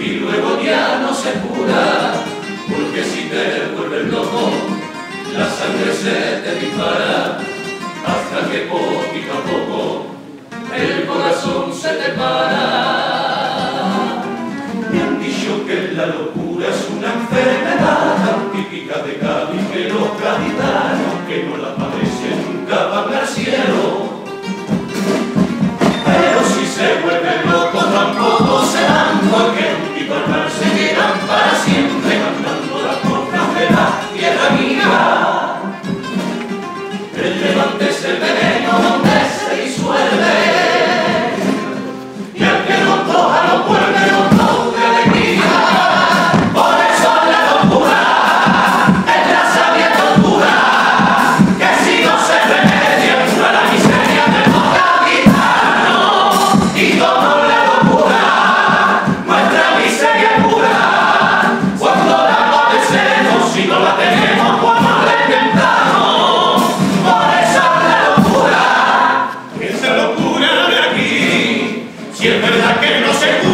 y luego ya no se cura, porque si te vuelves loco, la sangre se te dispara, hasta que poquito a poco el corazón se te para. Me han dicho que la locura es una enfermedad tan típica de Cádiz El levante se ve. es verdad que no se.